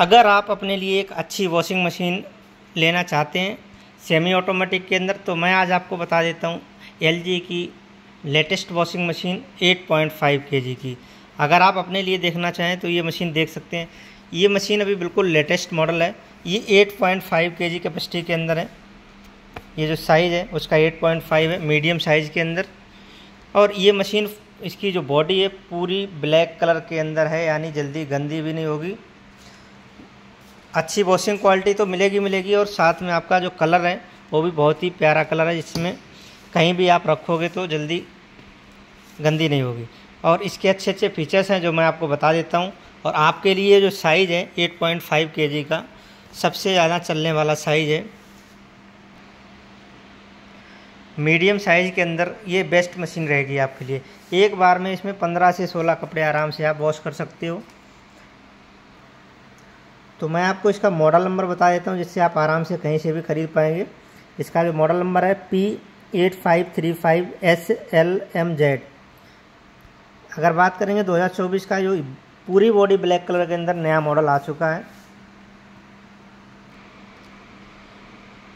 अगर आप अपने लिए एक अच्छी वॉशिंग मशीन लेना चाहते हैं सेमी ऑटोमेटिक के अंदर तो मैं आज आपको बता देता हूँ एल की लेटेस्ट वॉशिंग मशीन 8.5 केजी की। अगर आप अपने लिए देखना चाहें तो ये मशीन देख सकते हैं। ये मशीन अभी बिल्कुल लेटेस्ट मॉडल है। ये 8.5 केजी कैपेसिटी के अंदर है। ये जो साइज़ है, उसका 8.5 है मीडियम साइज़ के अंदर। और ये मशीन इसकी जो बॉडी है, पूरी ब्लैक कलर के अंदर है, यानी जल्दी गंदी भी नहीं होगी। अच्छी वॉशिंग क्वालिटी तो मिलेगी मिलेगी और साथ में आपका जो कलर है, वो भी बहुत ही प्यारा कलर है, जिसमें कहीं भी आप रखोगे तो जल्दी गंदी नहीं होगी। और इसके अच्छे अच्छे फीचर्स हैं जो मैं आपको बता देता हूँ। और आपके लिए जो साइज़ है 8.5 केजी का, सबसे ज़्यादा चलने वाला साइज़ है। मीडियम साइज़ के अंदर ये बेस्ट मशीन रहेगी आपके लिए। एक बार में इसमें 15 से 16 कपड़े आराम से आप वॉश कर सकते हो। तो मैं आपको इसका मॉडल नंबर बता देता हूँ, जिससे आप आराम से कहीं से भी ख़रीद पाएँगे। इसका जो मॉडल नंबर है P eight five three five S L M Z अगर बात करेंगे 2024 का, जो पूरी बॉडी ब्लैक कलर के अंदर नया मॉडल आ चुका है।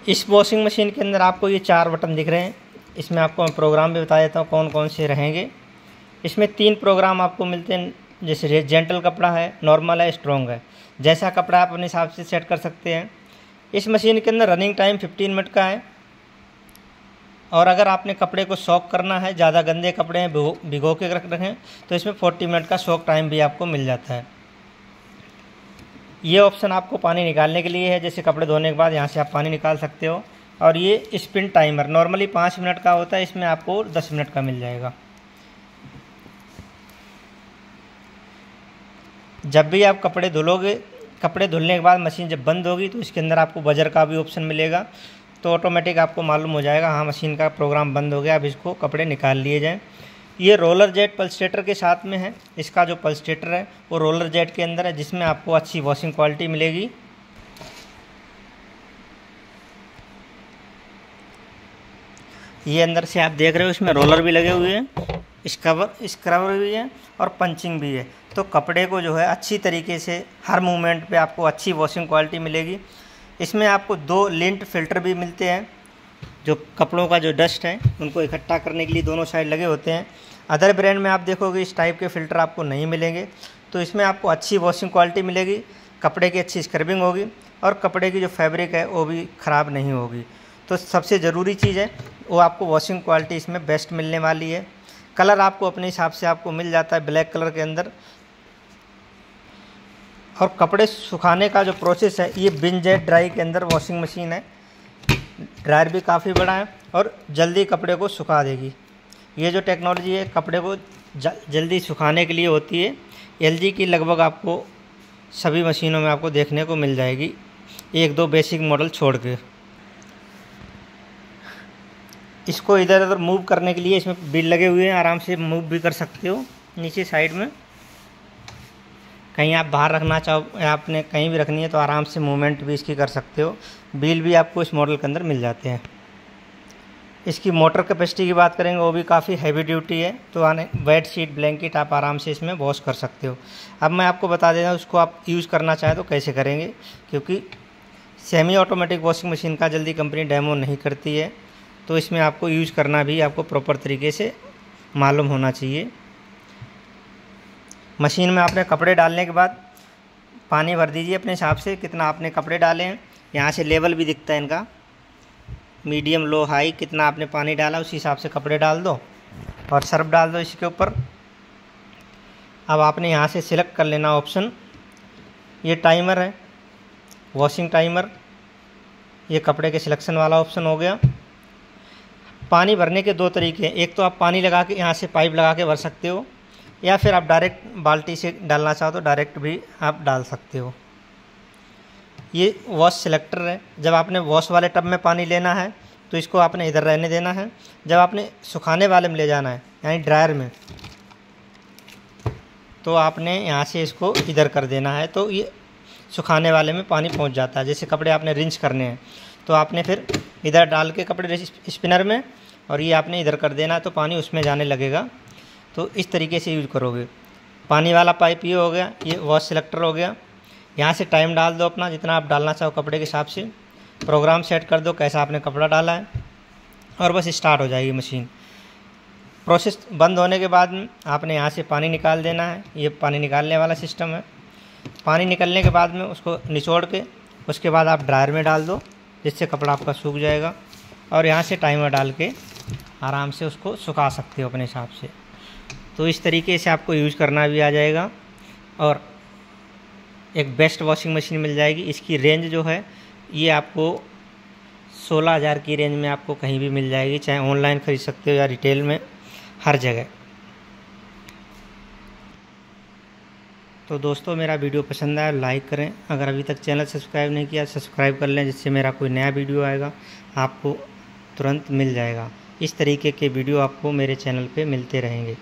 इस वॉशिंग मशीन के अंदर आपको ये चार बटन दिख रहे हैं। इसमें आपको मैं प्रोग्राम भी बता देता हूँ कौन कौन से रहेंगे। इसमें तीन प्रोग्राम आपको मिलते हैं। जैसे जेंटल कपड़ा है नॉर्मल है स्ट्रॉन्ग है। जैसा कपड़ा आप अपने हिसाब से सेट कर सकते हैं। इस मशीन के अंदर रनिंग टाइम 15 मिनट का है। और अगर आपने कपड़े को शॉक करना है, ज़्यादा गंदे कपड़े हैं, भिगो भिगो के रख रखें तो इसमें 40 मिनट का शॉक टाइम भी आपको मिल जाता है। ये ऑप्शन आपको पानी निकालने के लिए है। जैसे कपड़े धोने के बाद यहाँ से आप पानी निकाल सकते हो। और ये स्पिन टाइमर नॉर्मली पाँच मिनट का होता है, इसमें आपको दस मिनट का मिल जाएगा। जब भी आप कपड़े धुलोगे, कपड़े धुलने के बाद मशीन जब बंद होगी तो इसके अंदर आपको बजर का भी ऑप्शन मिलेगा। तो ऑटोमेटिक आपको मालूम हो जाएगा हाँ मशीन का प्रोग्राम बंद हो गया, अब इसको कपड़े निकाल लिए जाएँ। ये रोलर जेट पल्स्टेटर के साथ में है, इसका जो पल्सटेटर है, वो रोलर जेट के अंदर है, जिसमें आपको अच्छी वॉशिंग क्वालिटी मिलेगी। ये अंदर से आप देख रहे हो, इसमें रोलर भी लगे हुए हैं। स्क्रबर स्क्रबर भी है और पंचिंग भी है। तो कपड़े को जो है अच्छी तरीके से हर मूवमेंट पे आपको अच्छी वॉशिंग क्वालिटी मिलेगी। इसमें आपको दो लिंट फ़िल्टर भी मिलते हैं, जो कपड़ों का जो डस्ट है, उनको इकट्ठा करने के लिए दोनों साइड लगे होते हैं। अदर ब्रांड में आप देखोगे इस टाइप के फ़िल्टर आपको नहीं मिलेंगे। तो इसमें आपको अच्छी वॉशिंग क्वालिटी मिलेगी, कपड़े की अच्छी स्क्रबिंग होगी और कपड़े की जो फैब्रिक है, वो भी ख़राब नहीं होगी। तो सबसे ज़रूरी चीज़ है, वो आपको वॉशिंग क्वालिटी इसमें बेस्ट मिलने वाली है। कलर आपको अपने हिसाब से आपको मिल जाता है ब्लैक कलर के अंदर। और कपड़े सुखाने का जो प्रोसेस है, ये बिन जेट ड्राई के अंदर वॉशिंग मशीन है। ड्रायर भी काफ़ी बड़ा है और जल्दी कपड़े को सुखा देगी। ये जो टेक्नोलॉजी है, कपड़े को जल्दी सुखाने के लिए होती है। एलजी की लगभग आपको सभी मशीनों में आपको देखने को मिल जाएगी। एक दो बेसिक मॉडल छोड़ के। इसको इधर उधर मूव करने के लिए इसमें बिल लगे हुए हैं। आराम से मूव भी कर सकते हो नीचे साइड में। कहीं आप बाहर रखना चाहो आपने कहीं भी रखनी है तो आराम से मूवमेंट भी इसकी कर सकते हो। बिल भी आपको इस मॉडल के अंदर मिल जाते हैं। इसकी मोटर कैपेसिटी की बात करेंगे, वो भी काफ़ी हैवी ड्यूटी है। तो आने बेड शीट ब्लैंकेट आप आराम से इसमें वॉश कर सकते हो। अब मैं आपको बता देता हूँ, उसको आप यूज़ करना चाहें तो कैसे करेंगे? क्योंकि सेमी ऑटोमेटिक वॉशिंग मशीन का जल्दी कंपनी डेमो नहीं करती है। तो इसमें आपको यूज़ करना भी आपको प्रॉपर तरीके से मालूम होना चाहिए। मशीन में आपने कपड़े डालने के बाद पानी भर दीजिए अपने हिसाब से, कितना आपने कपड़े डाले हैं। यहाँ से लेवल भी दिखता है इनका। मीडियम लो हाई कितना आपने पानी डाला, उसी हिसाब से कपड़े डाल दो और सर्फ डाल दो इसके ऊपर। अब आपने यहाँ से सिलेक्ट कर लेना ऑप्शन ये टाइमर है वॉशिंग टाइमर ये कपड़े के सिलेक्शन वाला ऑप्शन हो गया। पानी भरने के दो तरीके हैं। एक तो आप पानी लगा के यहाँ से पाइप लगा के भर सकते हो, या फिर आप डायरेक्ट बाल्टी से डालना चाहो तो डायरेक्ट भी आप डाल सकते हो। ये वॉश सिलेक्टर है। जब आपने वॉश वाले टब में पानी लेना है तो इसको आपने इधर रहने देना है। जब आपने सुखाने वाले में ले जाना है, यानी ड्रायर में तो आपने यहाँ से इसको इधर कर देना है। तो ये सुखाने वाले में पानी पहुँच जाता है। जैसे कपड़े आपने रिंच करने हैं तो आपने फिर इधर डाल के कपड़े स्पिनर में, और ये आपने इधर कर देना तो पानी उसमें जाने लगेगा। तो इस तरीके से यूज़ करोगे। पानी वाला पाइप ये हो गया, ये वॉश सिलेक्टर हो गया। यहाँ से टाइम डाल दो अपना, जितना आप डालना चाहो कपड़े के हिसाब से। प्रोग्राम सेट कर दो, कैसा आपने कपड़ा डाला है, और बस स्टार्ट हो जाएगी मशीन। प्रोसेस बंद होने के बाद में आपने यहाँ से पानी निकाल देना है। ये पानी निकालने वाला सिस्टम है। पानी निकलने के बाद में उसको निचोड़ के, उसके बाद आप ड्रायर में डाल दो। जिससे कपड़ा आपका सूख जाएगा। और यहाँ से टाइमर डाल के आराम से उसको सुखा सकते हो अपने हिसाब से। तो इस तरीके से आपको यूज़ करना भी आ जाएगा और एक बेस्ट वॉशिंग मशीन मिल जाएगी। इसकी रेंज जो है, ये आपको सोलह हज़ार की रेंज में आपको कहीं भी मिल जाएगी, चाहे ऑनलाइन ख़रीद सकते हो या रिटेल में, हर जगह। तो दोस्तों, मेरा वीडियो पसंद आया लाइक करें। अगर अभी तक चैनल सब्सक्राइब नहीं किया सब्सक्राइब कर लें, जिससे मेरा कोई नया वीडियो आएगा, आपको तुरंत मिल जाएगा। इस तरीके के वीडियो आपको मेरे चैनल पे मिलते रहेंगे।